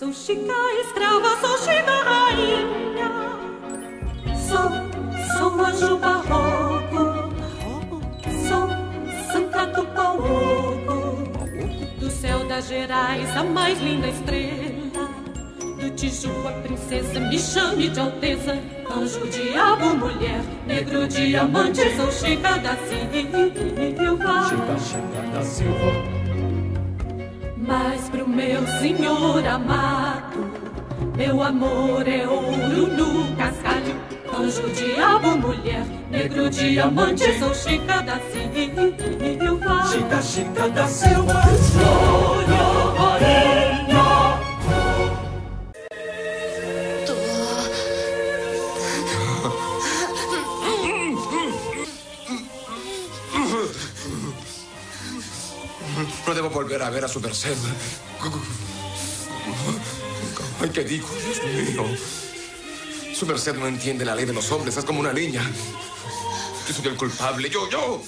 Sou Chica escrava, sou Chica rainha. Sou, sou anjo barroco. Sou Santa do Pauoco. Do céu das Gerais, a mais linda estrela. Do Tijuca, princesa, me chame de alteza. Anjo, diabo, mulher, negro, diamante, sou Chica da Silva. Chica, Chica da Silva. Meu senhor amado, meu amor é ouro no cascalho. Anjo, diabo, mulher, negro, diamante, sou Chica da Silva. Chica, Chica da Silva. Glória, rainha. No debo volver a ver a su merced. Ay, ¿qué digo? Dios mío. Su merced no entiende la ley de los hombres. Es como una niña. Yo soy el culpable. Yo, yo.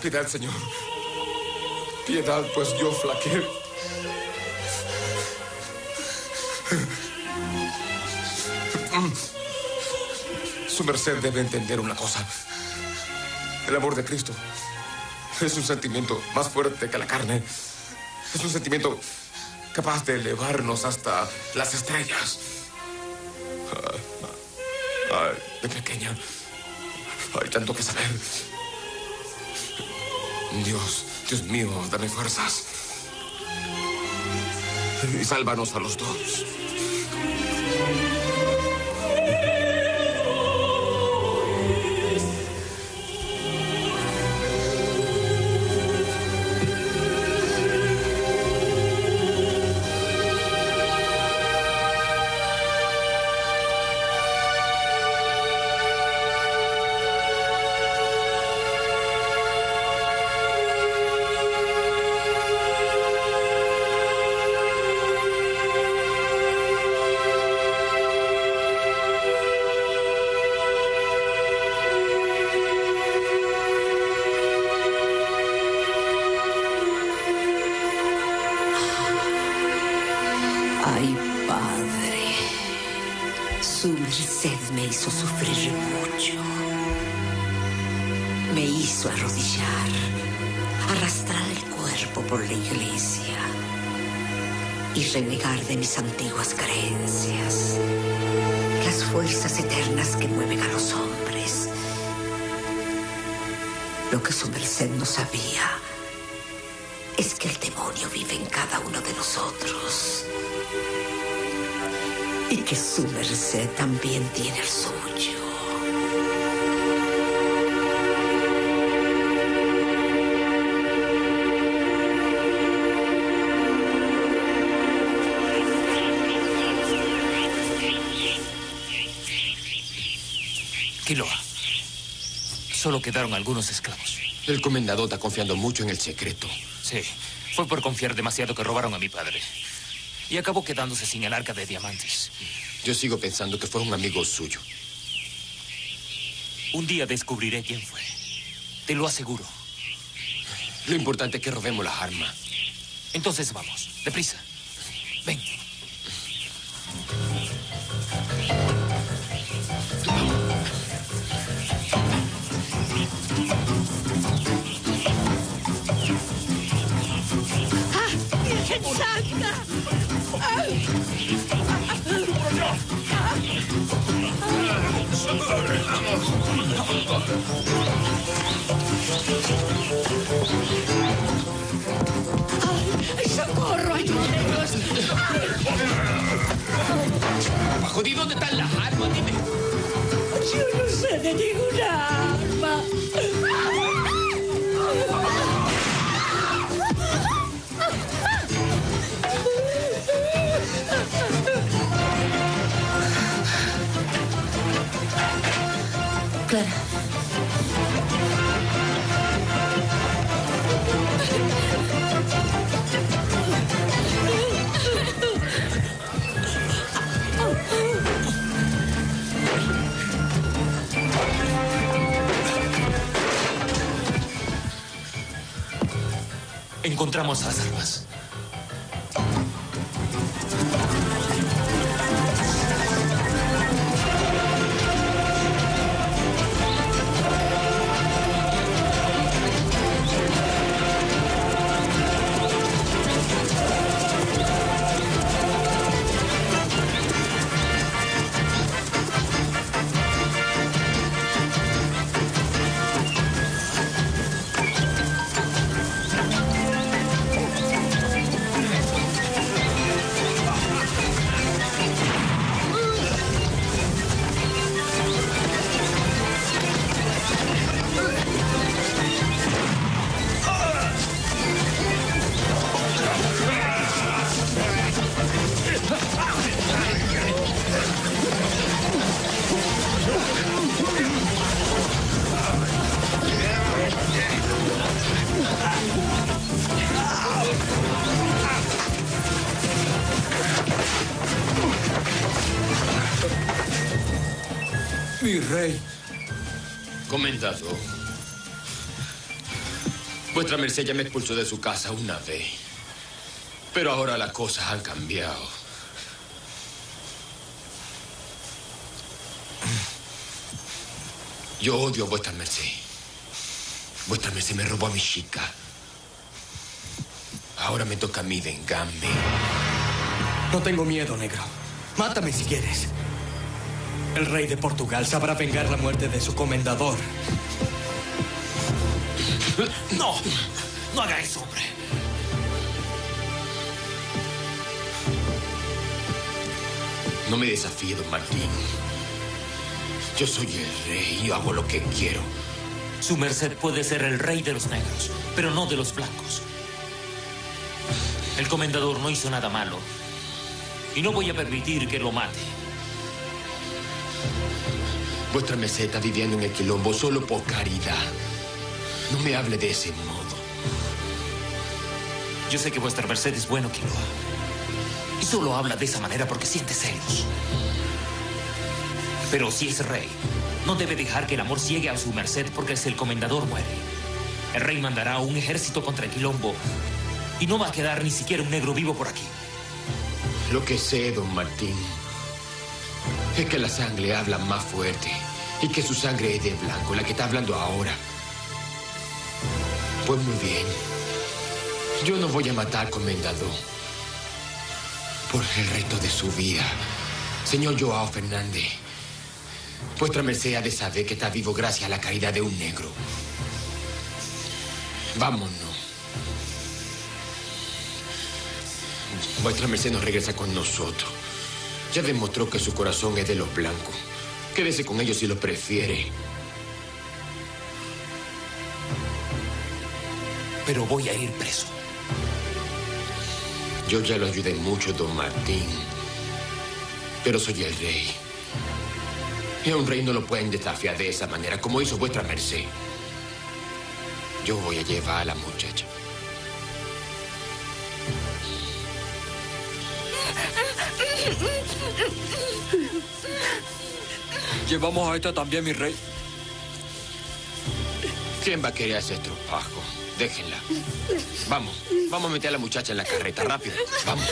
Piedad, Señor. Piedad, pues yo flaqueo. Su merced debe entender una cosa. El amor de Cristo es un sentimiento más fuerte que la carne. Es un sentimiento capaz de elevarnos hasta las estrellas. Ay, ay, de pequeña. Hay tanto que saber. Dios, Dios mío, dame fuerzas. Y sálvanos a los dos. Y renegar de mis antiguas creencias, las fuerzas eternas que mueven a los hombres. Lo que su merced no sabía es que el demonio vive en cada uno de nosotros. Y que su merced también tiene el suyo. Quiloa. Solo quedaron algunos esclavos. El comendador está confiando mucho en el secreto. Sí, fue por confiar demasiado que robaron a mi padre. Y acabó quedándose sin el arca de diamantes. Yo sigo pensando que fue un amigo suyo. Un día descubriré quién fue. Te lo aseguro. Lo importante es que robemos las armas. Entonces vamos, deprisa. Ven. ¡Ay, socorro! ¡Ayúdenos! Judí, ¿dónde están las armas? Dime. Yo no sé de ninguna arma. Encontramos las armas. Vuestra merced ya me expulsó de su casa una vez. Pero ahora las cosas han cambiado. Yo odio a vuestra merced. Vuestra merced me robó a mi chica. Ahora me toca a mí vengarme. No tengo miedo, negro. Mátame si quieres. El rey de Portugal sabrá vengar la muerte de su comendador. No, no haga eso, hombre. No me desafíe, don Martín. Yo soy el rey y hago lo que quiero. Su merced puede ser el rey de los negros, pero no de los blancos. El comendador no hizo nada malo. Y no voy a permitir que lo mate. Vuestra merced está viviendo en el quilombo solo por caridad. No me hable de ese modo. Yo sé que vuestra merced es bueno, Quiroa. Y solo habla de esa manera porque siente celos. Pero si es rey, no debe dejar que el amor ciegue a su merced porque si el comendador muere. El rey mandará un ejército contra el quilombo y no va a quedar ni siquiera un negro vivo por aquí. Lo que sé, don Martín, es que la sangre habla más fuerte y que su sangre es de blanco, la que está hablando ahora. Pues muy bien. Yo no voy a matar comendador por el resto de su vida. Señor Joao Fernández, vuestra merced ha de saber que está vivo gracias a la caridad de un negro. Vámonos. Vuestra merced nos regresa con nosotros. Ya demostró que su corazón es de los blancos. Quédese con ellos si lo prefiere. Pero voy a ir preso. Yo ya lo ayudé mucho, don Martín. Pero soy el rey. Y a un rey no lo pueden desafiar de esa manera, como hizo vuestra merced. Yo voy a llevar a la muchacha. Llevamos a esta también, mi rey. ¿Quién va a querer hacer estropajo? Déjenla. Vamos, vamos a meter a la muchacha en la carreta, rápido. Vamos.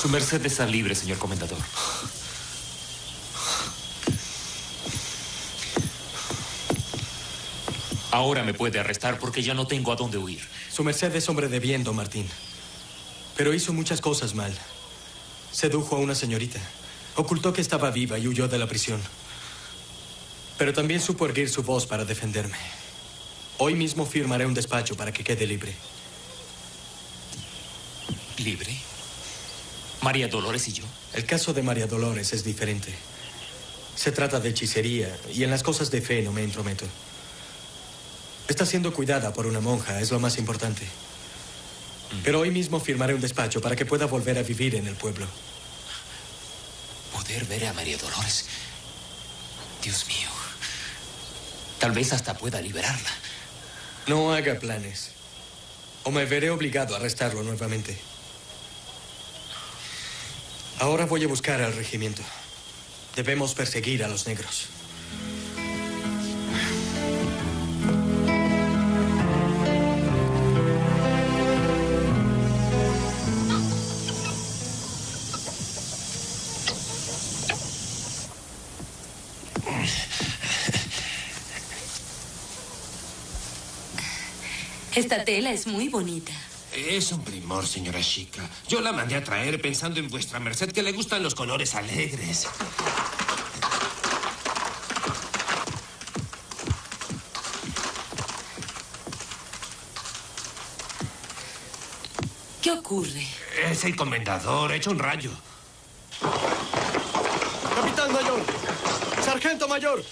Su merced está libre, señor comendador. Ahora me puede arrestar porque ya no tengo a dónde huir. Su merced es hombre de bien, don Martín. Pero hizo muchas cosas mal. Sedujo a una señorita. Ocultó que estaba viva y huyó de la prisión. Pero también supo erguir su voz para defenderme. Hoy mismo firmaré un despacho para que quede libre. ¿Libre? María Dolores y yo. El caso de María Dolores es diferente. Se trata de hechicería y en las cosas de fe no me entrometo. Está siendo cuidada por una monja, es lo más importante. Pero hoy mismo firmaré un despacho para que pueda volver a vivir en el pueblo. Poder ver a María Dolores. Dios mío. Tal vez hasta pueda liberarla. No haga planes. O me veré obligado a arrestarlo nuevamente. Ahora voy a buscar al regimiento. Debemos perseguir a los negros. Esta tela es muy bonita. Es un primor, señora Chica. Yo la mandé a traer pensando en vuestra merced que le gustan los colores alegres. ¿Qué ocurre? Es el comendador, hecho un rayo. Capitán mayor. Sargento mayor.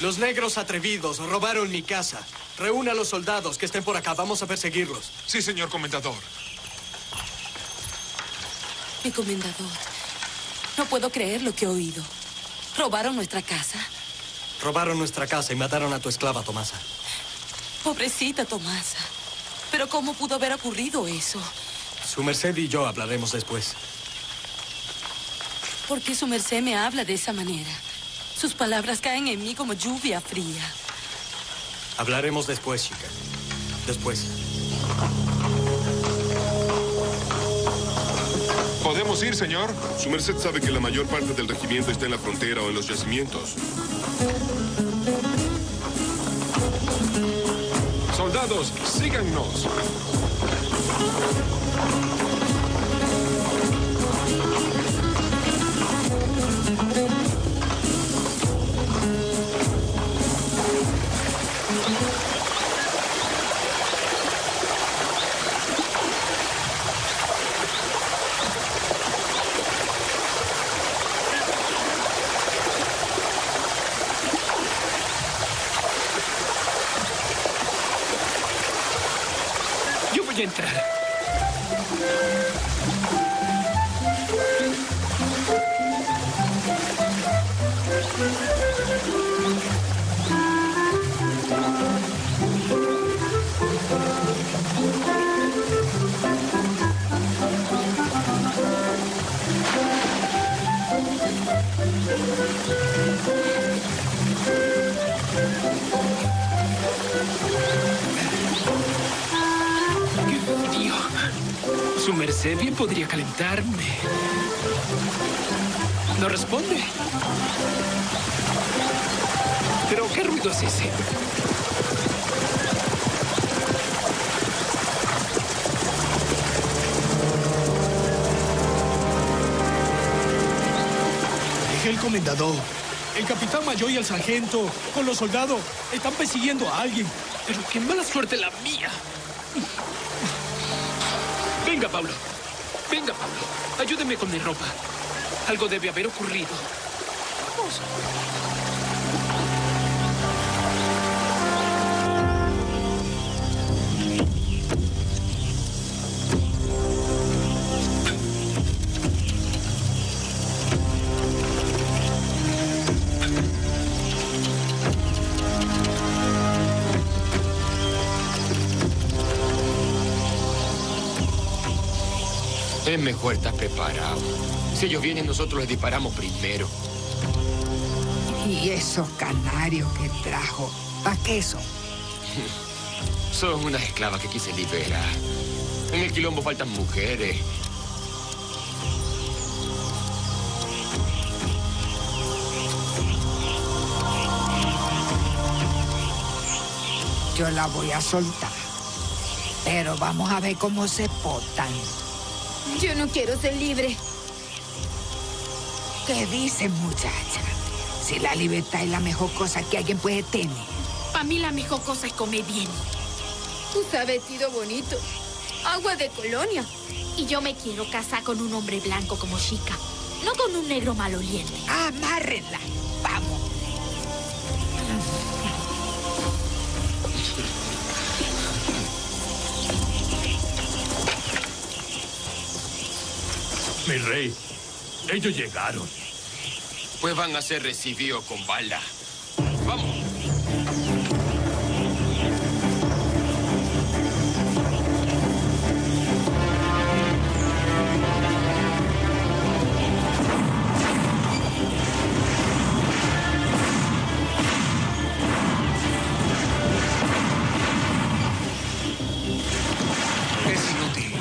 Los negros atrevidos robaron mi casa. Reúna a los soldados que estén por acá. Vamos a perseguirlos. Sí, señor comendador. Mi comendador, no puedo creer lo que he oído. ¿Robaron nuestra casa? Robaron nuestra casa y mataron a tu esclava, Tomasa. Pobrecita Tomasa. Pero ¿cómo pudo haber ocurrido eso? Su merced y yo hablaremos después. ¿Por qué su merced me habla de esa manera? Sus palabras caen en mí como lluvia fría. Hablaremos después, chica. Después. ¿Podemos ir, señor? Su merced sabe que la mayor parte del regimiento está en la frontera o en los yacimientos. Soldados, síganos. No responde. Pero, ¿qué ruido es ese? Dije el comendador. El capitán mayor y el sargento, con los soldados, están persiguiendo a alguien. Pero qué mala suerte la mía. Venga, Pablo. Ayúdeme con mi ropa. Algo debe haber ocurrido. Vamos. Es mejor estar preparado. Si ellos vienen, nosotros les disparamos primero. Y esos canarios que trajo, ¿para qué son? Son unas esclavas que quise liberar. En el quilombo faltan mujeres. Yo la voy a soltar. Pero vamos a ver cómo se portan. Yo no quiero ser libre. ¿Qué dices, muchacha? Si la libertad es la mejor cosa que alguien puede tener. Para mí la mejor cosa es comer bien. Usa vestido bonito. Agua de colonia. Y yo me quiero casar con un hombre blanco como chica. No con un negro maloliente. Amárrenla. Mi rey, ellos llegaron. Pues van a ser recibidos con bala. Vamos. Es inútil.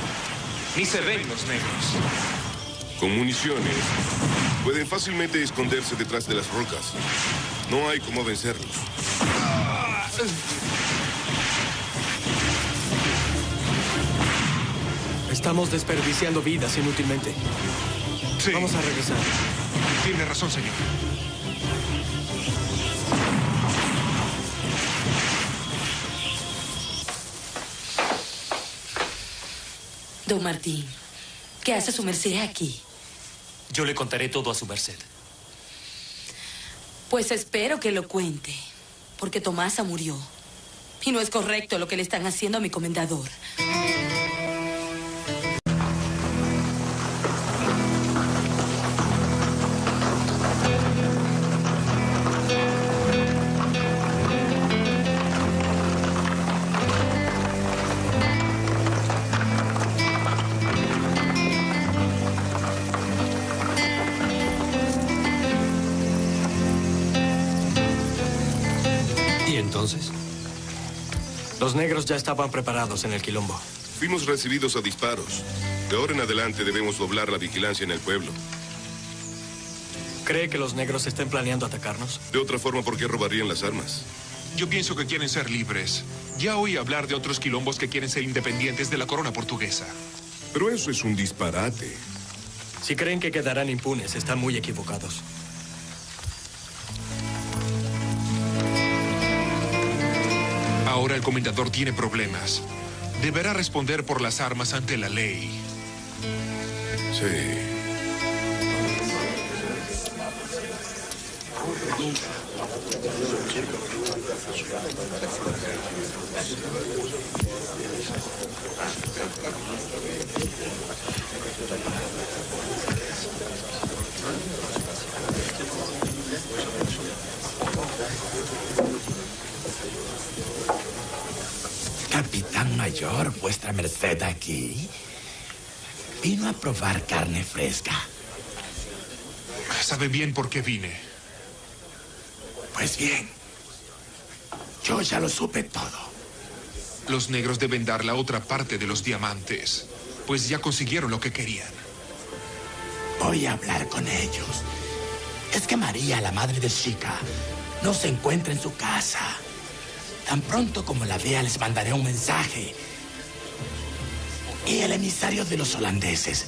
Ni se ven los negros. Con municiones, pueden fácilmente esconderse detrás de las rocas. No hay cómo vencerlos. Estamos desperdiciando vidas inútilmente. Vamos a regresar. Tiene razón, señor. Don Martín, ¿qué hace su merced aquí? Yo le contaré todo a su merced. Pues espero que lo cuente, porque Tomasa murió. Y no es correcto lo que le están haciendo a mi comendador. ¿Y entonces? Los negros ya estaban preparados en el quilombo. Fuimos recibidos a disparos. De ahora en adelante debemos doblar la vigilancia en el pueblo. ¿Cree que los negros estén planeando atacarnos? De otra forma, ¿por qué robarían las armas? Yo pienso que quieren ser libres. Ya oí hablar de otros quilombos que quieren ser independientes de la corona portuguesa. Pero eso es un disparate. Si creen que quedarán impunes, están muy equivocados. Ahora el comendador tiene problemas. Deberá responder por las armas ante la ley. Sí. Capitán Mayor, vuestra merced aquí. Vino a probar carne fresca. Sabe bien por qué vine. Pues bien, yo ya lo supe todo. Los negros deben dar la otra parte de los diamantes, pues ya consiguieron lo que querían. Voy a hablar con ellos. Es que María, la madre de Chica, no se encuentra en su casa. Tan pronto como la vea, les mandaré un mensaje. Y el emisario de los holandeses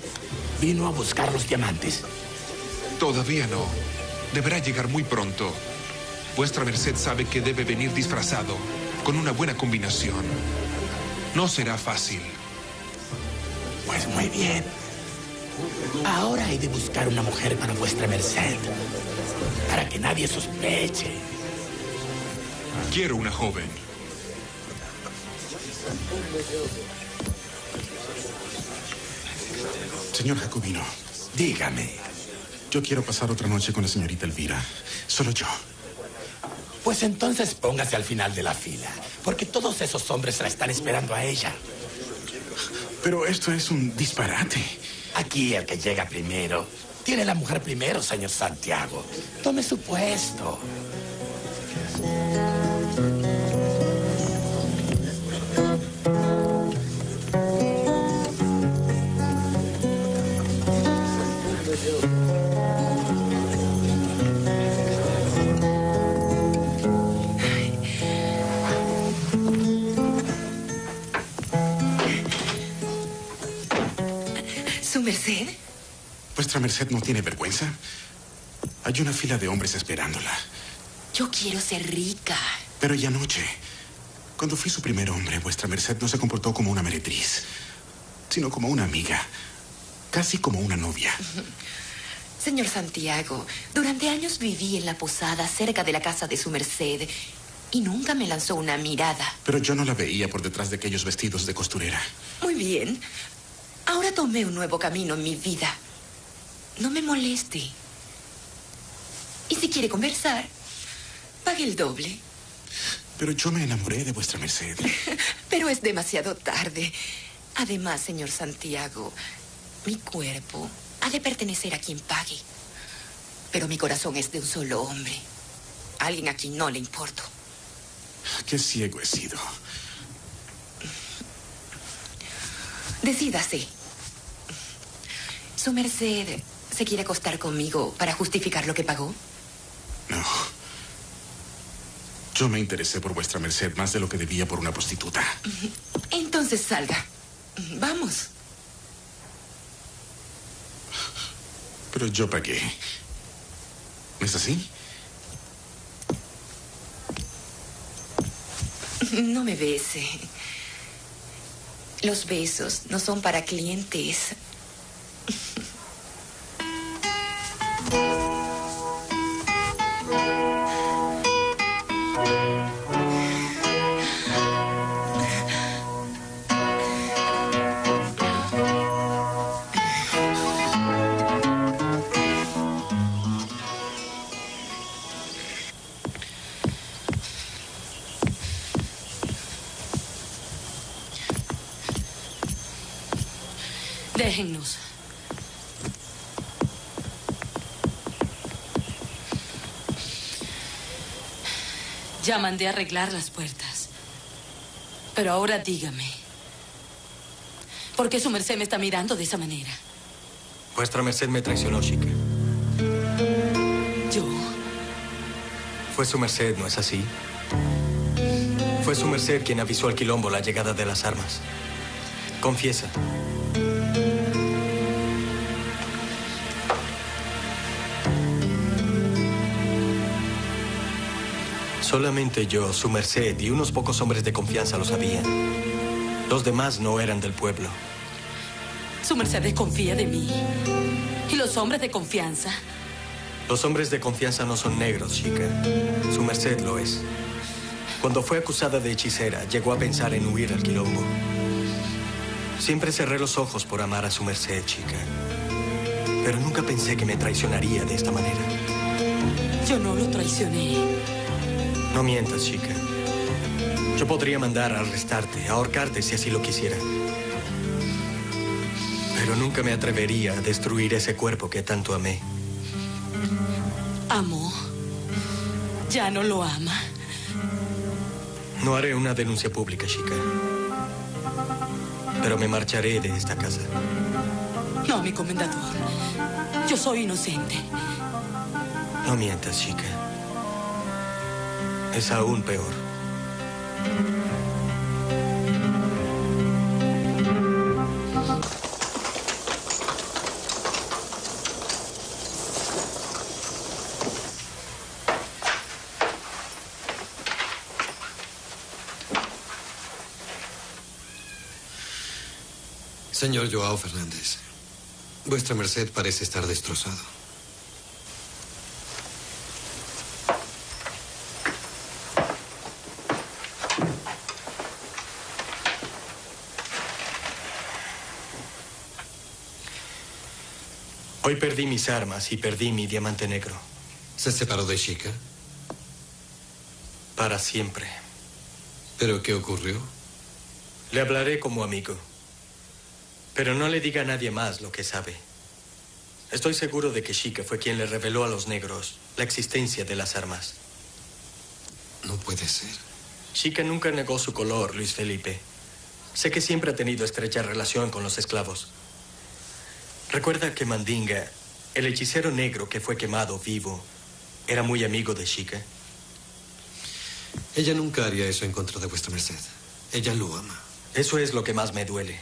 vino a buscar los diamantes. Todavía no. Deberá llegar muy pronto. Vuestra merced sabe que debe venir disfrazado, con una buena combinación. No será fácil. Pues muy bien. Ahora hay de buscar una mujer para vuestra merced, para que nadie sospeche. Quiero una joven. Señor Jacobino. Dígame. Yo quiero pasar otra noche con la señorita Elvira. Solo yo. Pues entonces póngase al final de la fila, porque todos esos hombres la están esperando a ella. Pero esto es un disparate. Aquí el que llega primero tiene la mujer primero, señor Santiago. Tome su puesto. Merced? ¿Vuestra merced no tiene vergüenza? Hay una fila de hombres esperándola. Yo quiero ser rica. Pero y anoche, cuando fui su primer hombre, vuestra merced no se comportó como una meretriz, sino como una amiga, casi como una novia. Señor Santiago, durante años viví en la posada cerca de la casa de su merced y nunca me lanzó una mirada. Pero yo no la veía por detrás de aquellos vestidos de costurera. Muy bien. Ahora tomé un nuevo camino en mi vida. no me moleste. Y si quiere conversar, pague el doble. Pero yo me enamoré de vuestra merced. Pero es demasiado tarde. Además, señor Santiago, mi cuerpo ha de pertenecer a quien pague. Pero mi corazón es de un solo hombre. Alguien a quien no le importo. Qué ciego he sido. Decídase. ¿Su merced se quiere acostar conmigo para justificar lo que pagó? No. Yo me interesé por vuestra merced más de lo que debía por una prostituta. Entonces salga. Vamos. Pero yo pagué. ¿No es así? No me bese. Los besos no son para clientes. Déjennos. Ya mandé a arreglar las puertas. Pero ahora dígame. ¿Por qué su merced me está mirando de esa manera? Vuestra merced me traicionó, chica. ¿Yo? Fue su merced, ¿no es así? Fue su merced quien avisó al quilombo la llegada de las armas. Confiesa. Solamente yo, su merced y unos pocos hombres de confianza lo sabían. Los demás no eran del pueblo. Su merced desconfía de mí. ¿Y los hombres de confianza? Los hombres de confianza no son negros, chica. Su merced lo es. Cuando fue acusada de hechicera, llegó a pensar en huir al quilombo. Siempre cerré los ojos por amar a su merced, chica. Pero nunca pensé que me traicionaría de esta manera. Yo no lo traicioné. No mientas, chica. Yo podría mandar a arrestarte, a ahorcarte si así lo quisiera. Pero nunca me atrevería a destruir ese cuerpo que tanto amé. Amó. Ya no lo ama. No haré una denuncia pública, chica. Pero me marcharé de esta casa. No, mi comendador. Yo soy inocente. No mientas, chica. Es aún peor. Señor Joao Fernández, vuestra merced parece estar destrozado. Perdí mis armas y perdí mi diamante negro. ¿Se separó de Chica? Para siempre. ¿Pero qué ocurrió? Le hablaré como amigo. Pero no le diga a nadie más lo que sabe. Estoy seguro de que Chica fue quien le reveló a los negros la existencia de las armas. No puede ser. Chica nunca negó su color, Luis Felipe. Sé que siempre ha tenido estrecha relación con los esclavos. Recuerda que Mandinga, el hechicero negro que fue quemado vivo, era muy amigo de Chica. Ella nunca haría eso en contra de vuestra merced. Ella lo ama. Eso es lo que más me duele.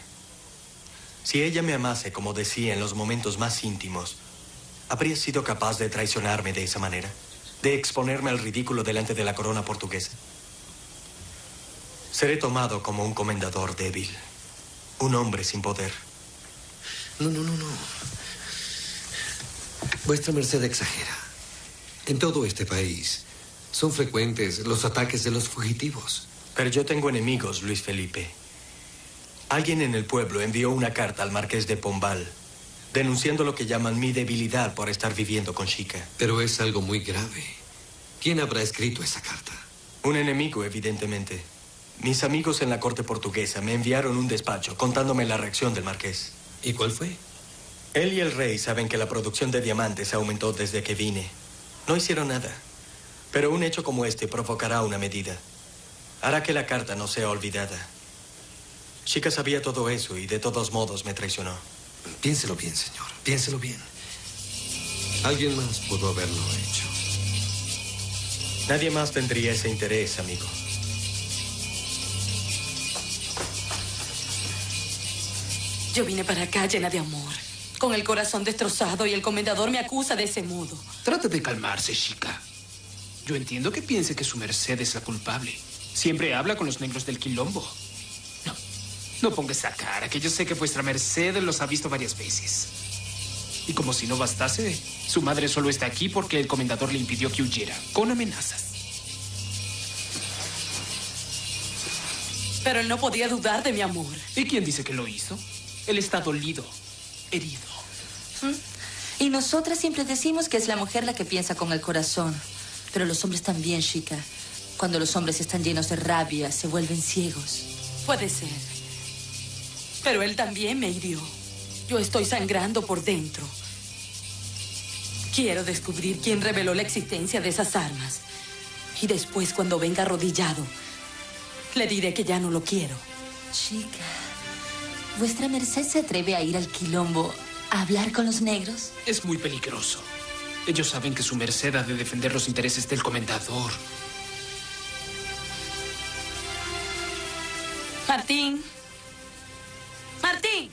Si ella me amase, como decía, en los momentos más íntimos, ¿habría sido capaz de traicionarme de esa manera? ¿De exponerme al ridículo delante de la corona portuguesa? Seré tomado como un comendador débil, un hombre sin poder. No, no, no, no. Vuestra merced exagera. En todo este país son frecuentes los ataques de los fugitivos. Pero yo tengo enemigos, Luis Felipe. Alguien en el pueblo envió una carta al marqués de Pombal denunciando lo que llaman mi debilidad por estar viviendo con Chica. Pero es algo muy grave. ¿Quién habrá escrito esa carta? Un enemigo, evidentemente. Mis amigos en la corte portuguesa me enviaron un despacho contándome la reacción del marqués. ¿Y cuál fue? Él y el rey saben que la producción de diamantes aumentó desde que vine. No hicieron nada. Pero un hecho como este provocará una medida. Hará que la carta no sea olvidada. Chica sabía todo eso y de todos modos me traicionó. Piénselo bien, señor. Piénselo bien. Alguien más pudo haberlo hecho. Nadie más tendría ese interés, amigo. Yo vine para acá llena de amor, con el corazón destrozado y el comendador me acusa de ese modo. Trate de calmarse, chica. Yo entiendo que piense que su merced es la culpable. Siempre habla con los negros del quilombo. No, no ponga esa cara, que yo sé que vuestra merced los ha visto varias veces. Y como si no bastase, su madre solo está aquí porque el comendador le impidió que huyera, con amenazas. Pero él no podía dudar de mi amor. ¿Y quién dice que lo hizo? Él está dolido, herido. ¿Mm? Y nosotras siempre decimos que es la mujer la que piensa con el corazón. Pero los hombres también, chica. Cuando los hombres están llenos de rabia, se vuelven ciegos. Puede ser. Pero él también me hirió. Yo estoy sangrando por dentro. Quiero descubrir quién reveló la existencia de esas armas. Y después, cuando venga arrodillado, le diré que ya no lo quiero. Chica, ¿vuestra merced se atreve a ir al quilombo a hablar con los negros? Es muy peligroso. Ellos saben que su merced ha de defender los intereses del comendador. Martín. Martín.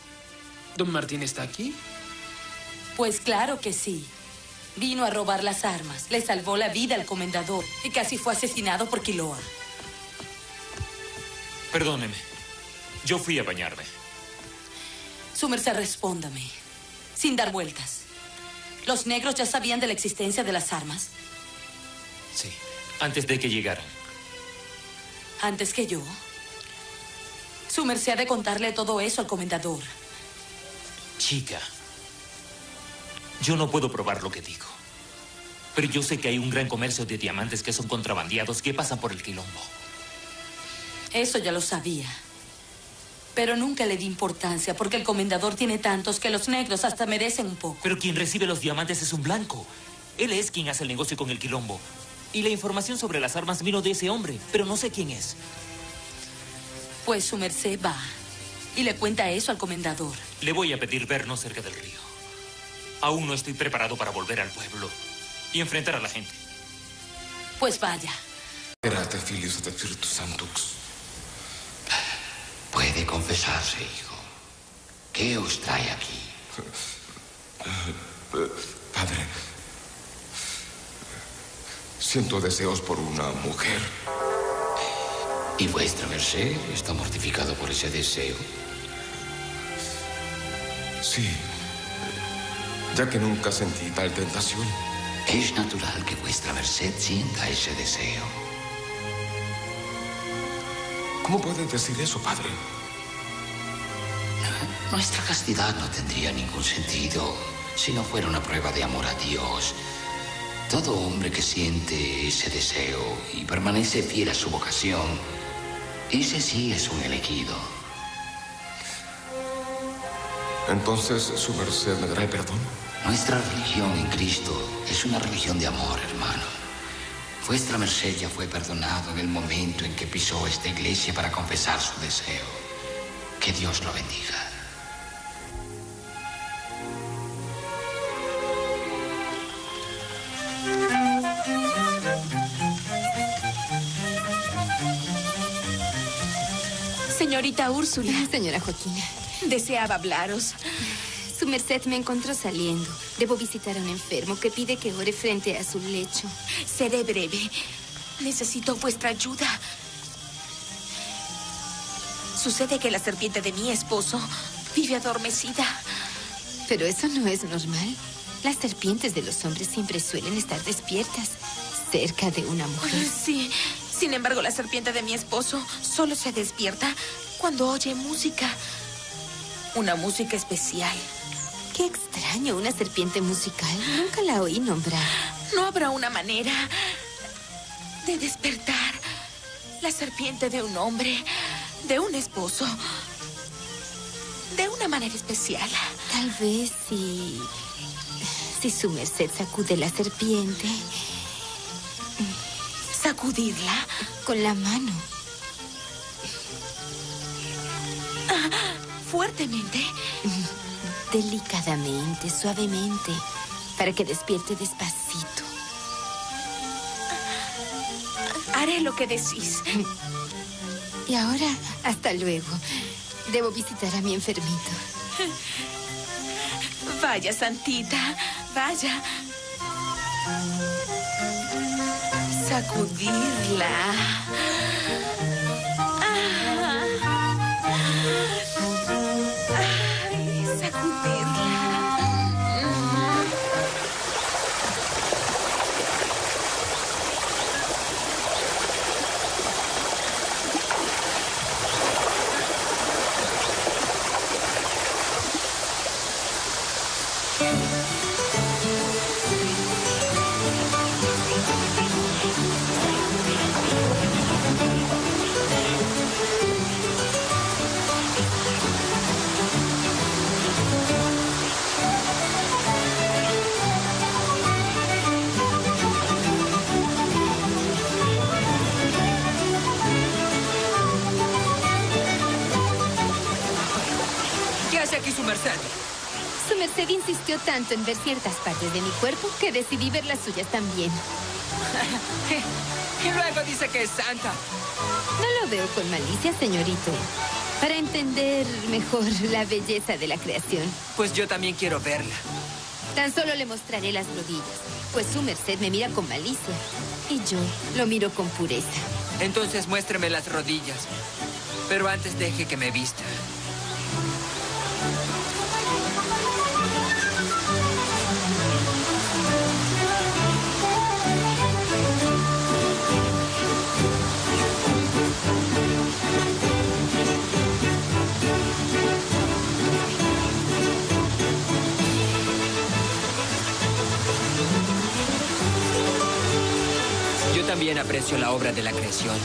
¿Don Martín está aquí? Pues claro que sí. Vino a robar las armas, le salvó la vida al comendador y casi fue asesinado por Quiloa. Perdóneme. Yo fui a bañarme. Su merced, respóndame, sin dar vueltas. ¿Los negros ya sabían de la existencia de las armas? Sí, antes de que llegaran. ¿Antes que yo? Su merced ha de contarle todo eso al comendador. Chica, yo no puedo probar lo que digo. Pero yo sé que hay un gran comercio de diamantes que son contrabandeados que pasan por el quilombo. Eso ya lo sabía. Pero nunca le di importancia porque el comendador tiene tantos que los negros hasta merecen un poco. Pero quien recibe los diamantes es un blanco. Él es quien hace el negocio con el quilombo. Y la información sobre las armas vino de ese hombre, pero no sé quién es. Pues su merced va y le cuenta eso al comendador. Le voy a pedir vernos cerca del río. Aún no estoy preparado para volver al pueblo y enfrentar a la gente. Pues vaya. Grate, filios de Espíritu Santo. Puede confesarse, hijo. ¿Qué os trae aquí? Padre, siento deseos por una mujer. ¿Y vuestra merced está mortificado por ese deseo? Sí, ya que nunca sentí tal tentación. Es natural que vuestra merced sienta ese deseo. ¿Cómo puede decir eso, padre? Nuestra castidad no tendría ningún sentido si no fuera una prueba de amor a Dios. Todo hombre que siente ese deseo y permanece fiel a su vocación, ese sí es un elegido. Entonces, ¿su merced me dará el perdón? Nuestra religión en Cristo es una religión de amor, hermano. Vuestra merced ya fue perdonado en el momento en que pisó esta iglesia para confesar su deseo. Que Dios lo bendiga. Señorita Úrsula. Señora Joaquina. Deseaba hablaros. Su merced me encontró saliendo. Debo visitar a un enfermo que pide que ore frente a su lecho. Seré breve. Necesito vuestra ayuda. Sucede que la serpiente de mi esposo vive adormecida. Pero eso no es normal. Las serpientes de los hombres siempre suelen estar despiertas, cerca de una mujer. Sí. Sin embargo, la serpiente de mi esposo solo se despierta cuando oye música. Una música especial Qué extraño, una serpiente musical. Nunca la oí nombrar. ¿No habrá una manera de despertar la serpiente de un hombre, de un esposo, de una manera especial? Tal vez si... Si su merced sacude la serpiente... ¿Sacudirla? Con la mano. Ah, ¿Fuertemente? Delicadamente, suavemente, para que despierte despacito. Haré lo que decís. Y ahora, hasta luego. Debo visitar a mi enfermito. Vaya, Santita, vaya. Sacudirla. Merced insistió tanto en ver ciertas partes de mi cuerpo que decidí ver las suyas también. y luego dice que es santa. No lo veo con malicia, señorito. Para entender mejor la belleza de la creación, Pues yo también quiero verla. tan solo le mostraré las rodillas, pues su merced me mira con malicia y yo lo miro con pureza. Entonces muéstreme las rodillas. Pero antes deje que me vista. También aprecio la obra de la creación.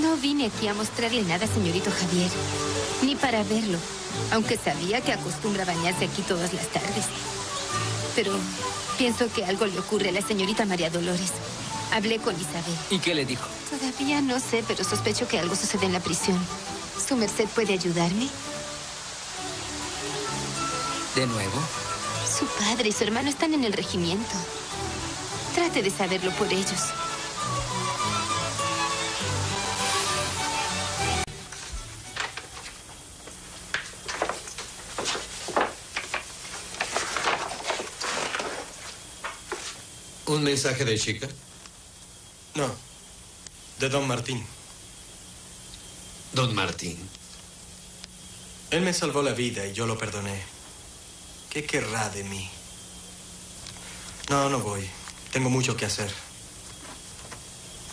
No vine aquí a mostrarle nada, señorito Javier, ni para verlo, aunque sabía que acostumbra bañarse aquí todas las tardes. Pero pienso que algo le ocurre a la señorita María Dolores. Hablé con Isabel. ¿Y qué le dijo? Todavía no sé, pero sospecho que algo sucede en la prisión. ¿Su merced puede ayudarme? ¿De nuevo? Su padre y su hermano están en el regimiento. Trate de saberlo por ellos. ¿Un mensaje de chica? No, de don Martín. Don Martín. Él me salvó la vida y yo lo perdoné. ¿Qué querrá de mí? No, no voy. Tengo mucho que hacer.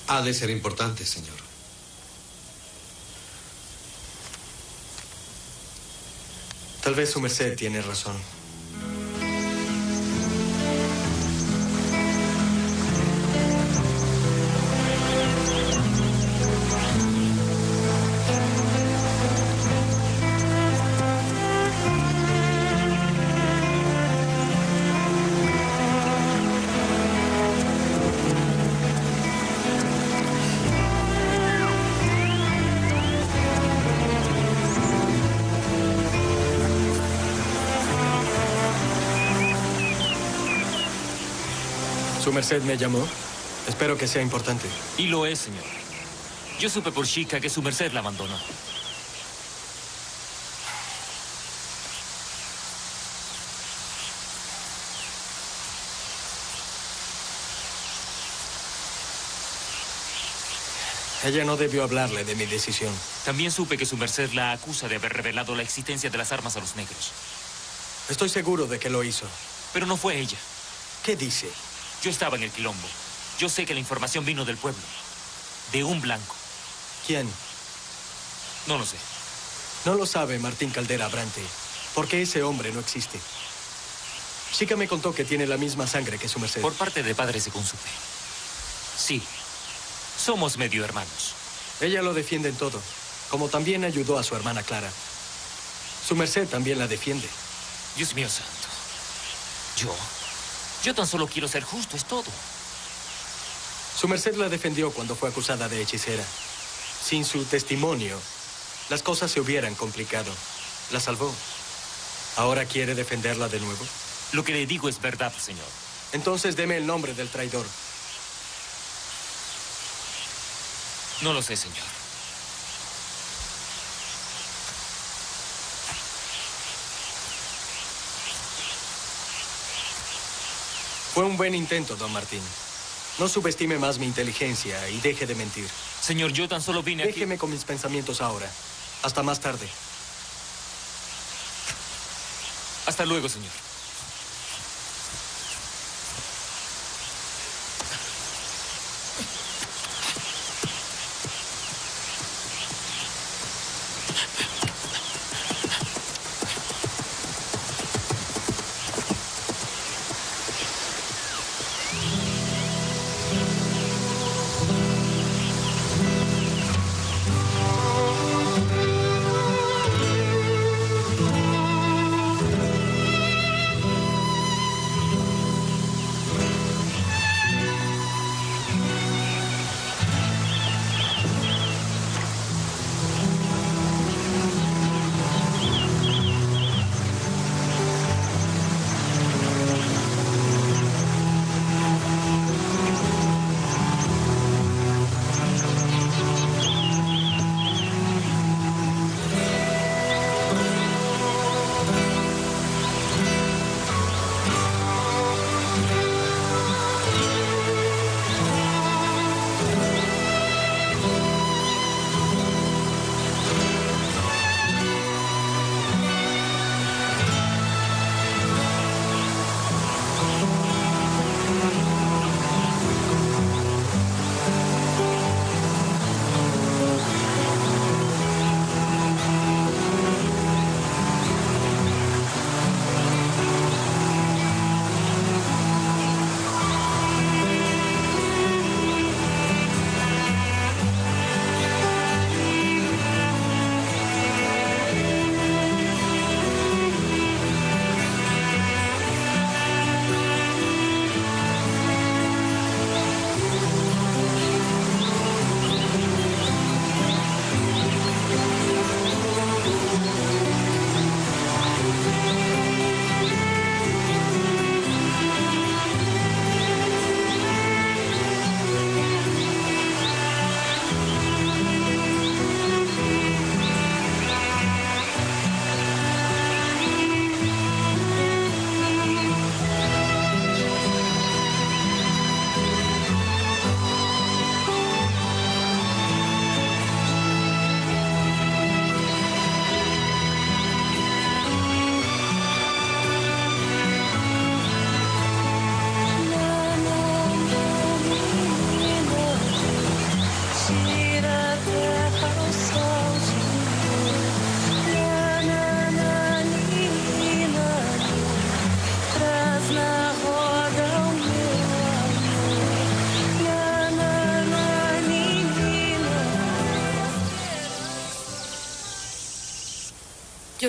Ha de ser importante, señor. Tal vez su merced tiene razón. Merced me llamó? Espero que sea importante. Y lo es, señor. Yo supe por Chica que su merced la abandonó. Ella no debió hablarle de mi decisión. También supe que su merced la acusa de haber revelado la existencia de las armas a los negros. Estoy seguro de que lo hizo. Pero no fue ella. ¿Qué dice? Yo estaba en el quilombo. Yo sé que la información vino del pueblo. De un blanco. ¿Quién? No lo sé. No lo sabe Martín Caldera Brante. Porque ese hombre no existe. Chica me contó que tiene la misma sangre que su merced. Por parte de padre según supe. Sí. Somos medio hermanos. Ella lo defiende en todo, como también ayudó a su hermana Clara. Su merced también la defiende. Dios mío santo. Yo. Yo tan solo quiero ser justo, es todo. Su merced la defendió cuando fue acusada de hechicera. Sin su testimonio, las cosas se hubieran complicado. La salvó. ¿Ahora quiere defenderla de nuevo? Lo que le digo es verdad, señor. Entonces deme el nombre del traidor. No lo sé, señor. Un buen intento, don Martín. No subestime más mi inteligencia y deje de mentir. Señor, yo tan solo vine aquí... Déjeme con mis pensamientos ahora. Hasta más tarde. Hasta luego, señor.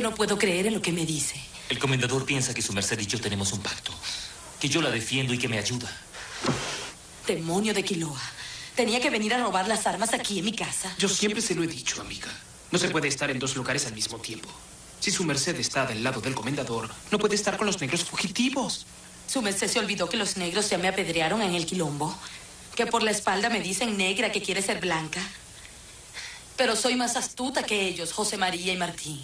No puedo creer en lo que me dice. El comendador piensa que su merced y yo tenemos un pacto. Que yo la defiendo y que me ayuda. Demonio de Quiloa. Tenía que venir a robar las armas aquí en mi casa. Yo siempre se lo he dicho, amiga. No se puede estar en dos lugares al mismo tiempo. Si su merced está del lado del comendador, no puede estar con los negros fugitivos. Su merced se olvidó que los negros ya me apedrearon en el quilombo. Que por la espalda me dicen negra que quiere ser blanca. Pero soy más astuta que ellos, José María y Martín.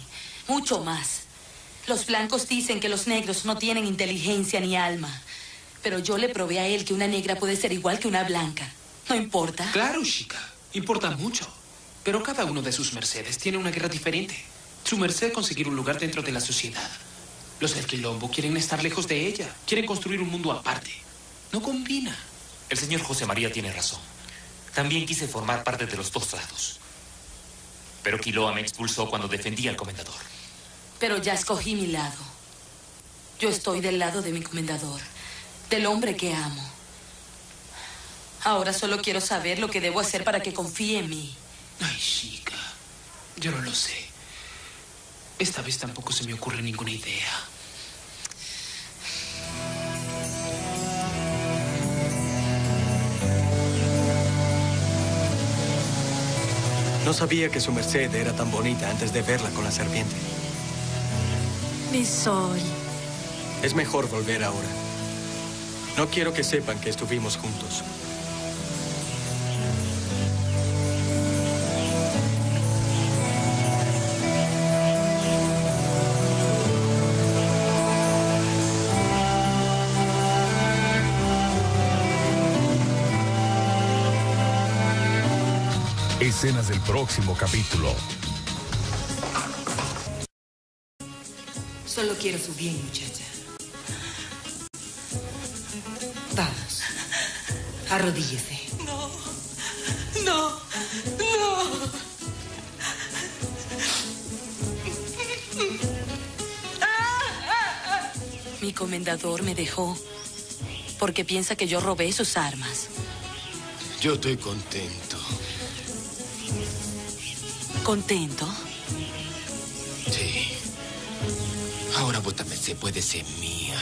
Mucho más. Los blancos dicen que los negros no tienen inteligencia ni alma. Pero yo le probé a él que una negra puede ser igual que una blanca. No importa. Claro, chica. Importa mucho. Pero cada uno de sus mercedes tiene una guerra diferente. Su merced conseguir un lugar dentro de la sociedad. Los del Quilombo quieren estar lejos de ella. Quieren construir un mundo aparte. No combina. El señor José María tiene razón. También quise formar parte de los dos lados. Pero Quiloa me expulsó cuando defendía al comendador. Pero ya escogí mi lado. Yo estoy del lado de mi comendador, del hombre que amo. Ahora solo quiero saber lo que debo hacer para que confíe en mí. Ay, chica, yo no lo sé. Esta vez tampoco se me ocurre ninguna idea. No sabía que su merced era tan bonita antes de verla con la serpiente. Mi sol. Es mejor volver ahora. No quiero que sepan que estuvimos juntos. Escenas del próximo capítulo. Solo quiero su bien, muchacha. Vamos. Arrodíllese. No, no, no. Mi comendador me dejó porque piensa que yo robé sus armas. Yo estoy contento. ¿Contento? Ahora vuestra merced puede ser mía.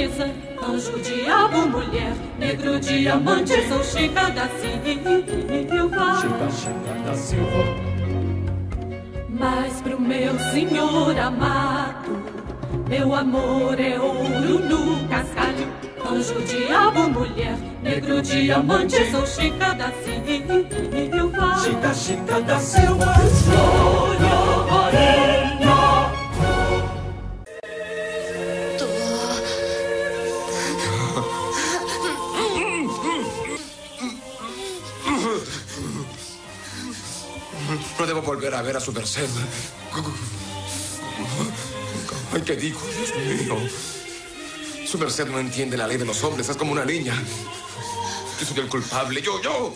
Alteza. Anjo, diabo, mulher, negro, diamante, sou Chica da Silva. Chica, Chica da Silva. Mas pro meu senhor amado, meu amor é ouro no cascalho. Anjo, diabo, mulher, negro, diamante, sou Chica da Silva. Chica, Chica da Silva. Glória, rainha. Debo volver a ver a su merced. Ay, ¿qué digo? Dios mío. Su merced no entiende la ley de los hombres. Es como una niña. Yo soy el culpable. Yo, yo.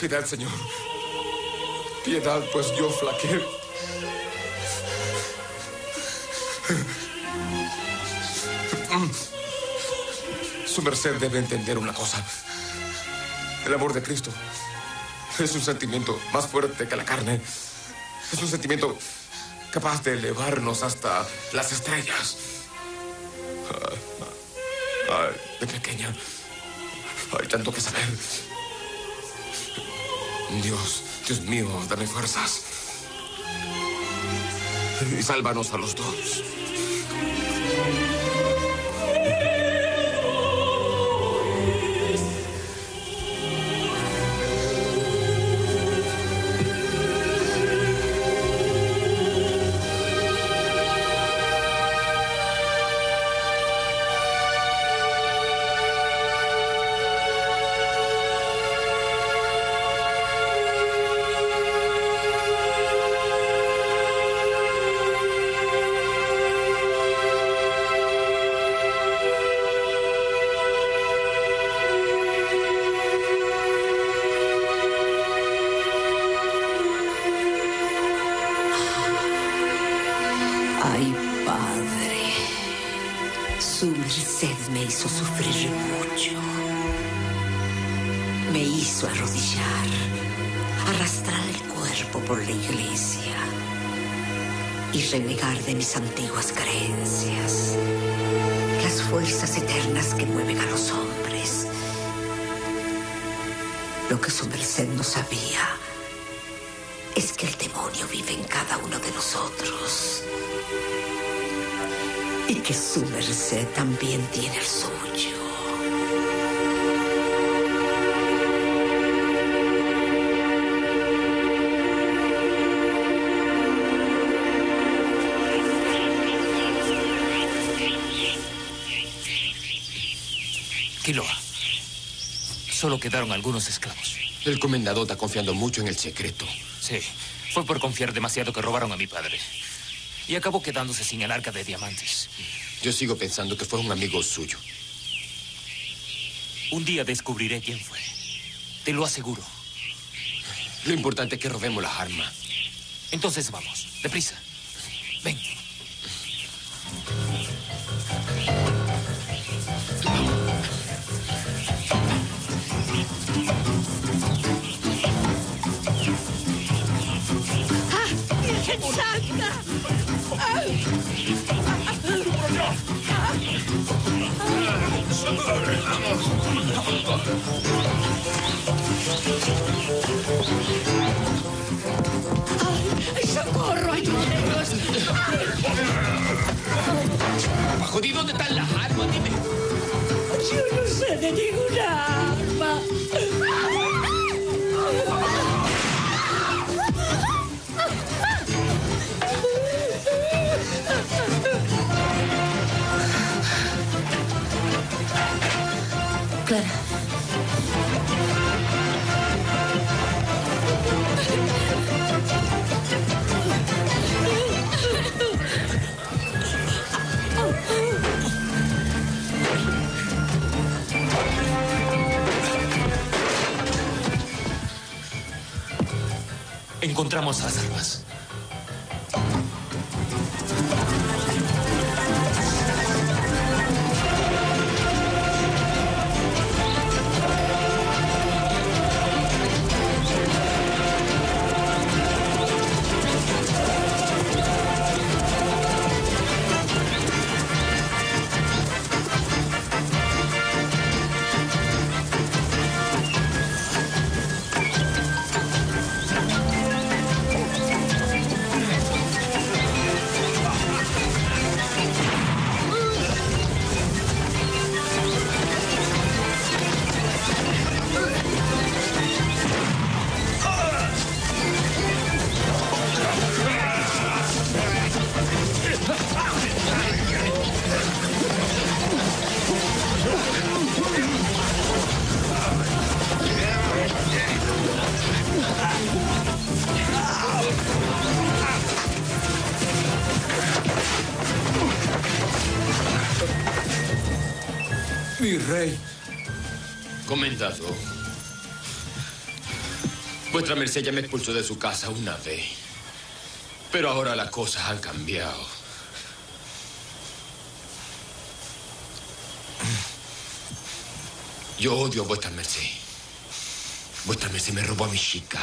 Piedad, Señor. Piedad, pues yo flaqueo. Su merced debe entender una cosa. El amor de Cristo es un sentimiento más fuerte que la carne. Es un sentimiento capaz de elevarnos hasta las estrellas. Ay, de pequeña. Hay tanto que saber. Dios, Dios mío, dame fuerzas. Y sálvanos a los dos. Su merced no sabía es que el demonio vive en cada uno de nosotros y que su merced también tiene el suyo. Quiloa. Solo quedaron algunos esclavos. El comendador está confiando mucho en el secreto. Sí, fue por confiar demasiado que robaron a mi padre. Y acabó quedándose sin el arca de diamantes. Yo sigo pensando que fue un amigo suyo. Un día descubriré quién fue. Te lo aseguro. Lo importante es que robemos las armas. Entonces vamos, deprisa. Ven. ¿Dónde están las armas? Dime. Yo no sé de ninguna arma. Encontramos las armas. Merced ya me expulsó de su casa una vez. Pero ahora las cosas han cambiado. Yo odio a vuestra merced. Vuestra merced me robó a mi chica.